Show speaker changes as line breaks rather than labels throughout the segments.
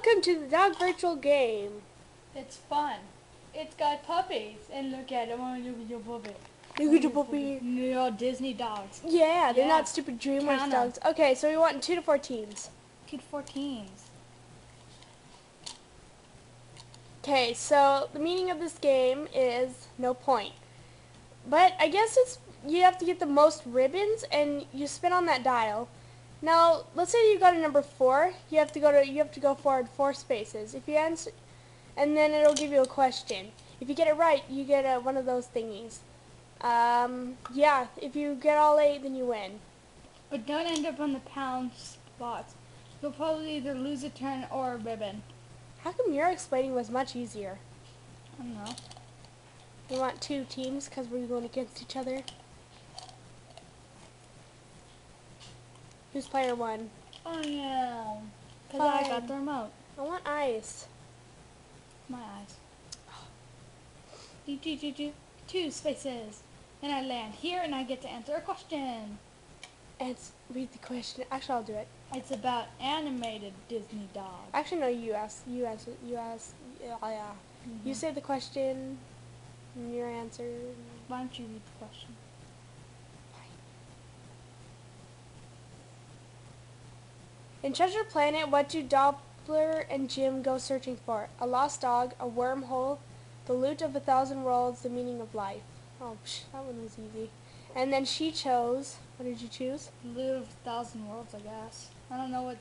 Welcome to the Dog Virtual Game.
It's fun. It's got puppies. And look at it. Oh, look at your puppy.
Look at your puppy.
No, Disney dogs.
Yeah, they're
Yeah.
not stupid DreamWorks dogs. Okay, so we want two to four teams.
Kid 14s.
Okay, so the meaning of this game is no point. But I guess it's you have to get the most ribbons and you spin on that dial. Now, let's say you got a number 4, you have to go to you have to go forward 4 spaces. If you answer and then it'll give you a question. If you get it right, you get a, one of those thingies. Um, yeah, if you get all 8, then you win.
But don't end up on the pound spots. You'll probably either lose a turn or a ribbon.
How come your explaining was much easier?
I don't know.
We want two teams because we're going against each other. Who's player 1?
I am. Because I got the remote.
I want ice.
My eyes. Do, do, do, do. Two spaces. And I land here and I get to answer a question.
And s- read the question. Actually, I'll do it.
It's about animated Disney dogs.
Actually, no. You ask. You ask. You ask. Yeah. yeah. You mm-hmm. say the question. And your answer.
Why don't you read the question?
In Treasure Planet, what do Doppler and Jim go searching for? A lost dog, a wormhole, the loot of a thousand worlds, the meaning of life. Oh, psh, that one was easy. And then she chose. What did you choose?
Loot of a thousand worlds, I guess. I don't know what.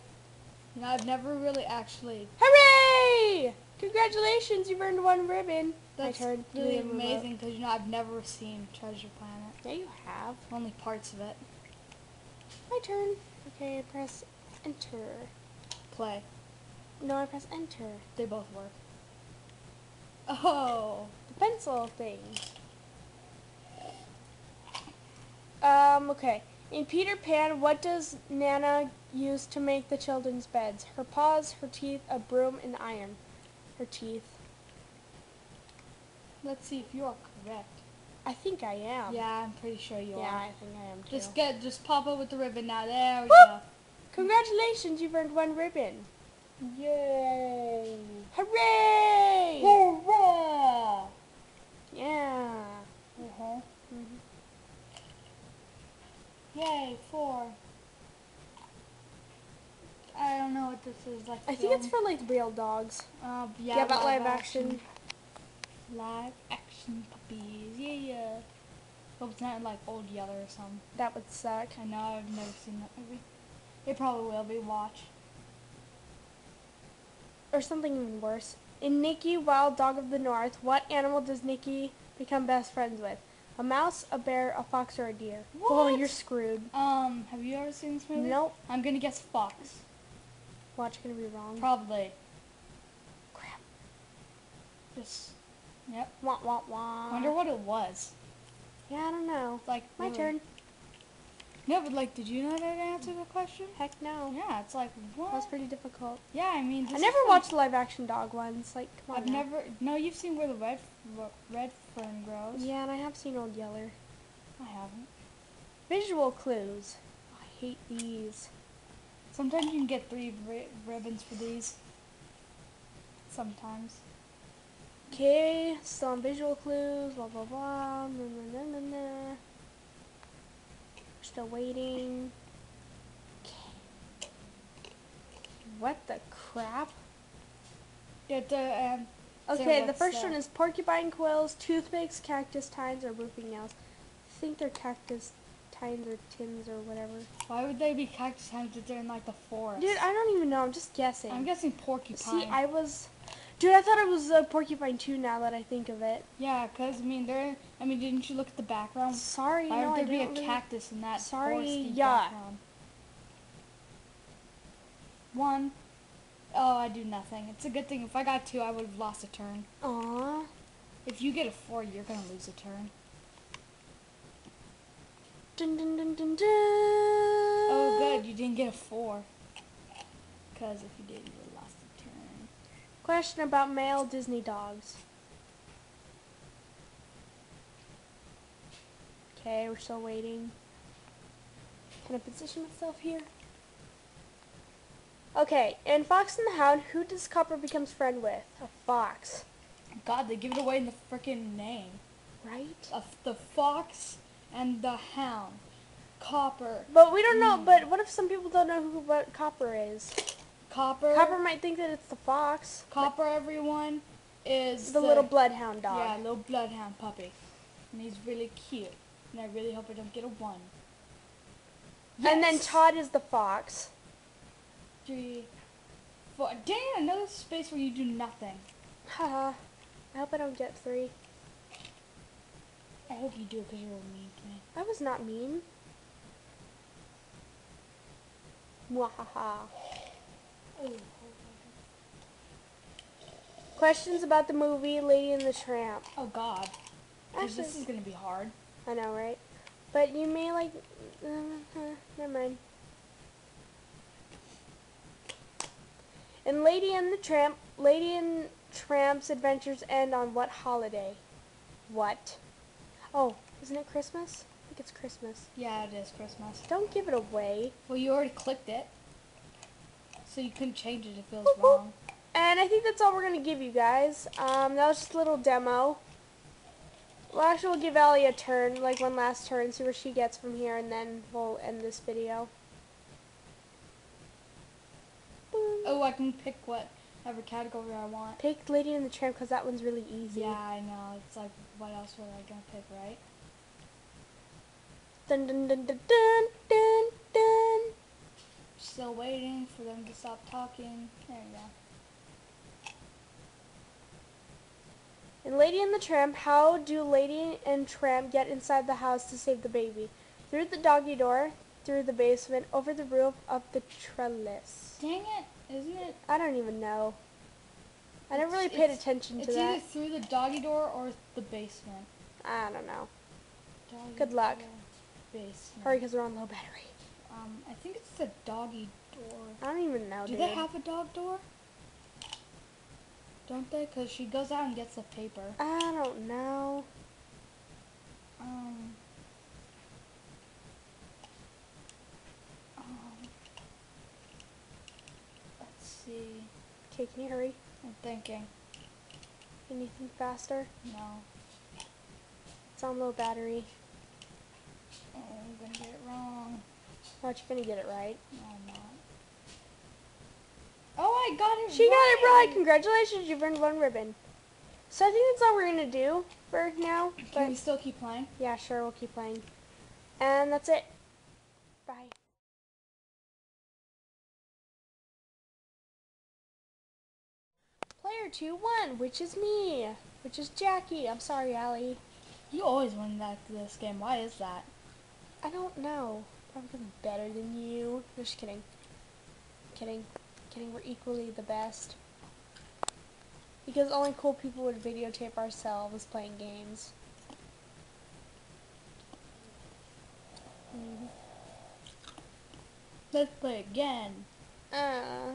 You know, I've never really actually.
Hooray! Congratulations, you've earned one ribbon.
That's
My turn.
really
Give me a remote.
amazing because you know I've never seen Treasure Planet.
Yeah, you have.
Only parts of it.
My turn. Okay, press enter.
Play.
No, I press enter.
They both work. Oh.
The pencil thing. Um, okay. In Peter Pan, what does Nana use to make the children's beds? Her paws, her teeth, a broom, and iron. Her teeth.
Let's see if you're correct.
I think I am.
Yeah, I'm pretty sure you
Yeah,
are.
Yeah, I think I am too.
Just get, just pop up with the ribbon now. There we
Whoop!
go.
Congratulations, you've earned one ribbon.
Yay!
Hooray!
Hurrah!
Yeah.
Uh-huh.
Mhm.
Yay, four. I don't know what this is like.
I think it's for like real dogs.
Uh, yeah,
Yeah, about live action.
Live action puppies. Yeah, yeah. Hope it's not like Old Yeller or something.
That would suck.
I know I've never seen that movie. It probably will be. Watch.
Or something even worse. In Nikki, Wild Dog of the North, what animal does Nikki become best friends with? A mouse, a bear, a fox, or a deer? Oh,
What?
you're screwed.
Um, have you ever seen this movie?
Nope.
I'm gonna guess fox.
Watch, gonna be wrong.
Probably.
Crap.
Just. Yep.
Wah, wah, wah.
Wonder what it was.
Yeah, I don't know.
Like
My
really-
turn.
No, but like, did you know that answer the question?
Heck no.
Yeah, it's like what?
That was pretty difficult.
Yeah, I mean,
I never watched live action dog ones. Like, come on.
I've
now.
never. No, you've seen where the red red fern grows.
Yeah, and I have seen Old Yeller.
I haven't.
Visual clues. I hate these.
Sometimes you can get three ri- ribbons for these. Sometimes.
Okay, some visual clues, blah blah blah. Na, na, na, na, na. We're still waiting. Okay. What the crap?
Yeah, the um.
Okay, the first
that.
one is porcupine quills, toothpicks, cactus tines, or roofing nails. I think they're cactus tines or tins or whatever.
Why would they be cactus times if they're in like the forest?
Dude, I don't even know. I'm just guessing.
I'm guessing porcupine.
See, I was. Dude, I thought it was a porcupine too. Now that I think of it.
Yeah, cause I mean, they're. I mean, didn't you look at the background?
Sorry,
Why
no,
would
I
there be a
really-
cactus in that
Sorry, yeah.
background? One. Oh, I do nothing. It's a good thing. If I got two, I would have lost a turn.
Aw.
If you get a four, you're gonna lose a turn.
Dun, dun, dun, dun, oh, dun.
Oh, good. You didn't get a four. Because if you did, you would have lost a turn.
Question about male Disney dogs. Okay, we're still waiting. Can I position myself here? Okay, in Fox and the Hound, who does Copper becomes friend with? A fox,
God, they give it away in the freaking name.
right?
Of the fox and the hound. Copper.
But we don't know.
Hmm.
But what if some people don't know who what Copper is?
Copper.
Copper might think that it's the fox,
Copper, everyone, is
the little bloodhound dog.
Yeah, little bloodhound puppy. And he's really cute. And I really hope I don't get a one.
And then Todd is the fox.
Three, four. Dang, another space where you do nothing.
Haha. I hope I don't get three.
I hope you do because you're a mean me.
I was not mean. Mwahaha. Questions about the movie Lady and the Tramp.
Oh God. 'Cause this is gonna be hard.
I know, right? But you may like. Uh, uh, never mind. In Lady and the Tramp, Lady and Tramp's adventures end on what holiday? What? Oh, isn't it Christmas? I think it's Christmas.
Yeah, it is Christmas.
Don't give it away.
Well, you already clicked it. So you couldn't change it if it was
Whoop, whoop.
wrong.
And I think that's all we're gonna give you guys. Um, that was just a little demo. Well, actually, we'll give Ellie a turn, like one last turn, see where she gets from here, and then we'll end this video. Boom.
Oh, I can pick whatever category I want.
Pick Lady and the Tramp because that one's really easy.
Yeah, I know. It's like, what else were I gonna pick, right?
Dun dun dun dun dun.
Still waiting for them to stop talking. There you go.
In Lady and the Tramp, how do Lady and Tramp get inside the house to save the baby? Through the doggy door, through the basement, over the roof, up the trellis.
Dang it! Isn't it?
I don't even know. I never really paid attention to
It's either through the doggy door or the basement.
I don't know.
Doggy
Good luck.
Basement.
Hurry, because we're on low battery.
Um, I think it's the doggy door.
I don't even know,
Do
dude.
they have a dog door? Don't they? Cause she goes out and gets the paper.
I don't know.
Um. um, let's see.
Okay, can you hurry?
I'm thinking.
Can you think faster?
No.
It's on low battery.
Oh, I'm gonna get it wrong.
Watch, you're gonna get it right.
No, I'm not. Oh, I got it
She
right.
got it right! Congratulations, you've earned one ribbon. So I think that's all we're gonna do for now.
Can we still keep playing?
yeah, sure, we'll keep playing. And that's it. Bye. Player 2 won, which is me. Which is Jackie. I'm sorry, Allie.
You always win that this game. Why is that?
I don't know. I'm better than you. Just kidding. Kidding. Kidding, we're equally the best. Because only cool people would videotape ourselves playing games.
Let's play again.
Uh,